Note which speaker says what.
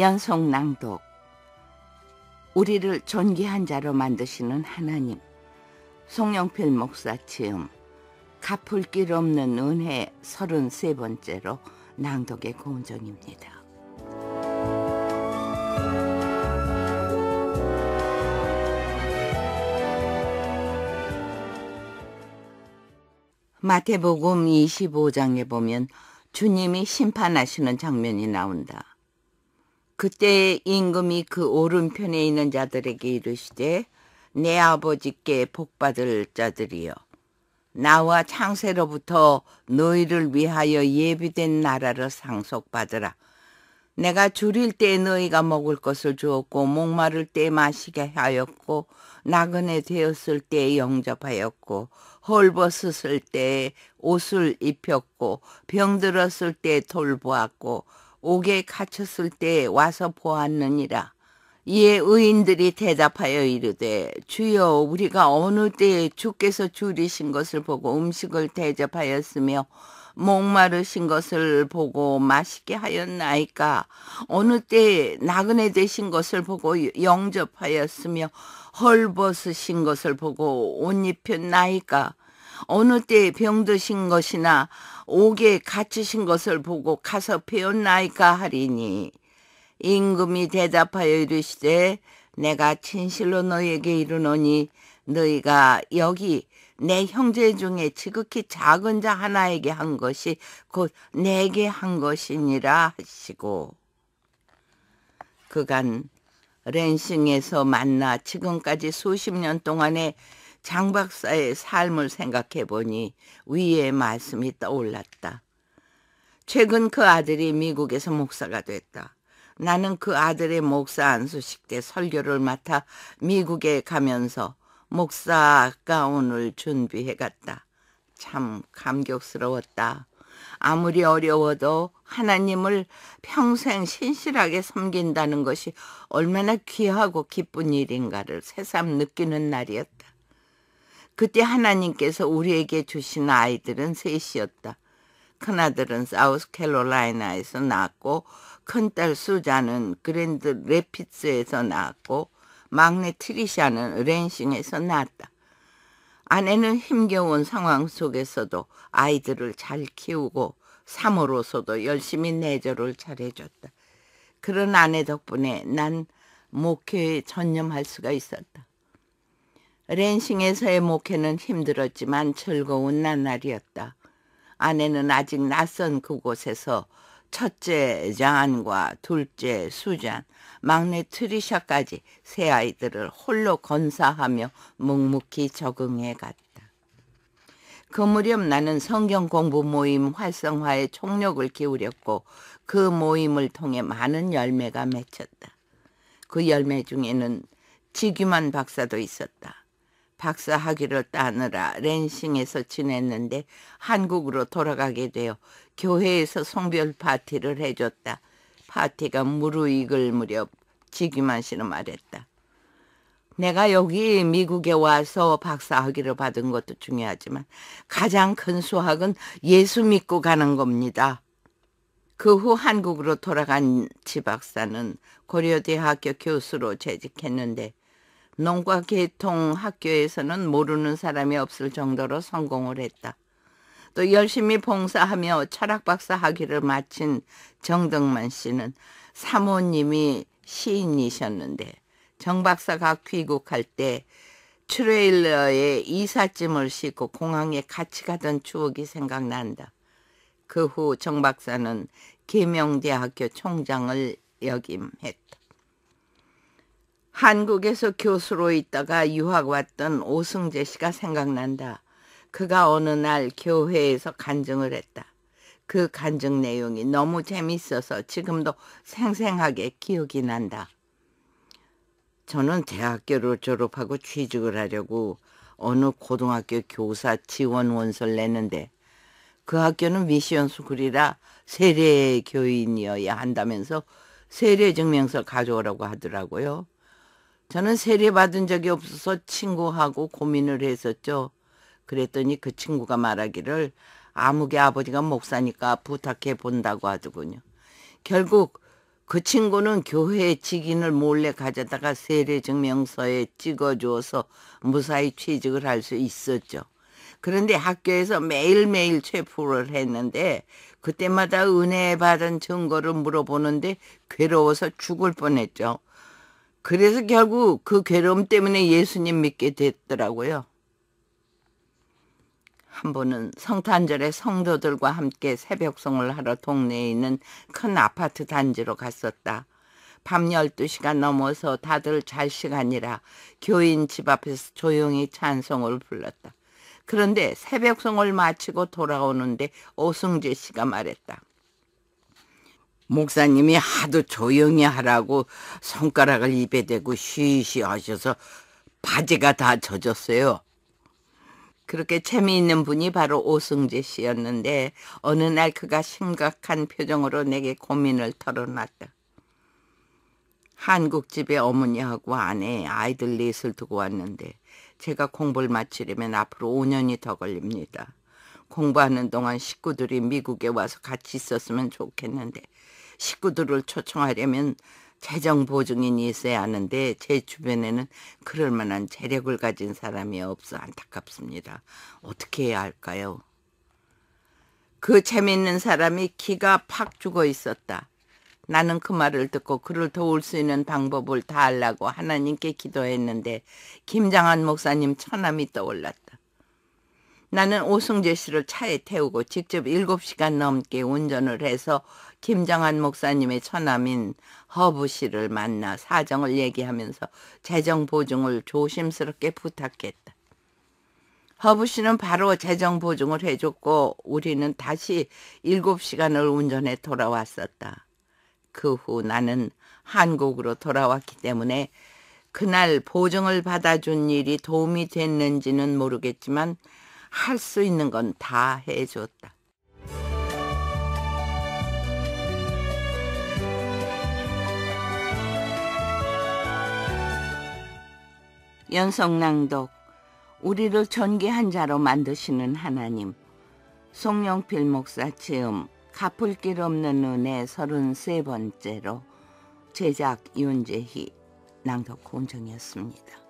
Speaker 1: 연속 낭독 우리를 존귀한 자로 만드시는 하나님 송영필 목사 지음 갚을 길 없는 은혜 33번째로 낭독의 고운정입니다. 마태복음 25장에 보면 주님이 심판하시는 장면이 나온다. 그때 임금이 그 오른편에 있는 자들에게 이르시되 내 아버지께 복받을 자들이여 나와 창세로부터 너희를 위하여 예비된 나라를 상속받으라. 내가 줄일 때 너희가 먹을 것을 주었고 목마를 때 마시게 하였고 나그네 되었을 때 영접하였고 헐벗었을 때 옷을 입혔고 병들었을 때 돌보았고 옥에 갇혔을 때 와서 보았느니라. 이에 의인들이 대답하여 이르되 주여 우리가 어느 때에 주께서 줄이신 것을 보고 음식을 대접하였으며 목마르신 것을 보고 맛있게 하였나이까 어느 때에 나그네 되신 것을 보고 영접하였으며 헐벗으신 것을 보고 옷 입혔나이까 어느 때에 병드신 것이나 옥에 갇히신 것을 보고 가서 배웠나이까 하리니 임금이 대답하여 이르시되 내가 진실로 너희에게 이르노니 너희가 여기 내 형제 중에 지극히 작은 자 하나에게 한 것이 곧 내게 한 것이니라 하시고. 그간 랜싱에서 만나 지금까지 수십 년 동안의 장 박사의 삶을 생각해 보니 위의 말씀이 떠올랐다. 최근 그 아들이 미국에서 목사가 됐다. 나는 그 아들의 목사 안수식 때 설교를 맡아 미국에 가면서 목사 가운을 준비해 갔다. 참 감격스러웠다. 아무리 어려워도 하나님을 평생 신실하게 섬긴다는 것이 얼마나 귀하고 기쁜 일인가를 새삼 느끼는 날이었다. 그때 하나님께서 우리에게 주신 아이들은 셋이었다. 큰아들은 사우스캐롤라이나에서 낳았고 큰딸 수자는 그랜드 레피츠에서 낳았고 막내 트리샤는 랜싱에서 낳았다. 아내는 힘겨운 상황 속에서도 아이들을 잘 키우고 사모로서도 열심히 내조를 잘해줬다. 그런 아내 덕분에 난 목회에 전념할 수가 있었다. 랜싱에서의 목회는 힘들었지만 즐거운 나날이었다. 아내는 아직 낯선 그곳에서 첫째 잔과 둘째 수잔, 막내 트리샤까지 새 아이들을 홀로 건사하며 묵묵히 적응해 갔다. 그 무렵 나는 성경 공부 모임 활성화에 총력을 기울였고 그 모임을 통해 많은 열매가 맺혔다. 그 열매 중에는 지규만 박사도 있었다. 박사 학위를 따느라 랜싱에서 지냈는데 한국으로 돌아가게 되어 교회에서 성별 파티를 해줬다. 파티가 무르익을 무렵 지기만 씨는 말했다. 내가 여기 미국에 와서 박사 학위를 받은 것도 중요하지만 가장 큰 수학은 예수 믿고 가는 겁니다. 그 후 한국으로 돌아간 지 박사는 고려대학교 교수로 재직했는데 농과 계통 학교에서는 모르는 사람이 없을 정도로 성공을 했다. 또 열심히 봉사하며 철학 박사 학위를 마친 정덕만 씨는 사모님이 시인이셨는데 정 박사가 귀국할 때 트레일러에 이삿짐을 싣고 공항에 같이 가던 추억이 생각난다. 그 후 정 박사는 계명대학교 총장을 역임했다. 한국에서 교수로 있다가 유학 왔던 오승재 씨가 생각난다. 그가 어느 날 교회에서 간증을 했다. 그 간증 내용이 너무 재밌어서 지금도 생생하게 기억이 난다. 저는 대학교를 졸업하고 취직을 하려고 어느 고등학교 교사 지원 원서를 냈는데 그 학교는 미시언 스쿨이라 세례 교인이어야 한다면서 세례 증명서 가져오라고 하더라고요. 저는 세례 받은 적이 없어서 친구하고 고민을 했었죠. 그랬더니 그 친구가 말하기를 아무개 아버지가 목사니까 부탁해 본다고 하더군요. 결국 그 친구는 교회 직인을 몰래 가져다가 세례증명서에 찍어주어서 무사히 취직을 할 수 있었죠. 그런데 학교에서 매일매일 체포를 했는데 그때마다 은혜 받은 증거를 물어보는데 괴로워서 죽을 뻔했죠. 그래서 결국 그 괴로움 때문에 예수님 믿게 됐더라고요. 한 번은 성탄절에 성도들과 함께 새벽송을 하러 동네에 있는 큰 아파트 단지로 갔었다. 밤 12시가 넘어서 다들 잘 시간이라 교인 집 앞에서 조용히 찬송을 불렀다. 그런데 새벽송을 마치고 돌아오는데 오승재 씨가 말했다. 목사님이 하도 조용히 하라고 손가락을 입에 대고 쉬쉬 하셔서 바지가 다 젖었어요. 그렇게 재미있는 분이 바로 오승재 씨였는데 어느 날 그가 심각한 표정으로 내게 고민을 털어놨다. 한국집에 어머니하고 아내, 아이들 넷을 두고 왔는데 제가 공부를 마치려면 앞으로 5년이 더 걸립니다. 공부하는 동안 식구들이 미국에 와서 같이 있었으면 좋겠는데 식구들을 초청하려면 재정 보증인이 있어야 하는데 제 주변에는 그럴 만한 재력을 가진 사람이 없어 안타깝습니다. 어떻게 해야 할까요? 그 재밌는 사람이 기가 팍 죽어 있었다. 나는 그 말을 듣고 그를 도울 수 있는 방법을 다 하려고 하나님께 기도했는데 김장한 목사님 처남이 떠올랐다. 나는 오승재 씨를 차에 태우고 직접 7시간 넘게 운전을 해서 김장한 목사님의 처남인 허부 씨를 만나 사정을 얘기하면서 재정 보증을 조심스럽게 부탁했다. 허부 씨는 바로 재정 보증을 해줬고 우리는 다시 7시간을 운전해 돌아왔었다. 그 후 나는 한국으로 돌아왔기 때문에 그날 보증을 받아준 일이 도움이 됐는지는 모르겠지만 할 수 있는 건 다 해줬다. 연성낭독 우리를 전기한 자로 만드시는 하나님 송영필 목사 체험 갚을 길 없는 은혜 33번째로 제작 윤재희 낭독 공정이었습니다.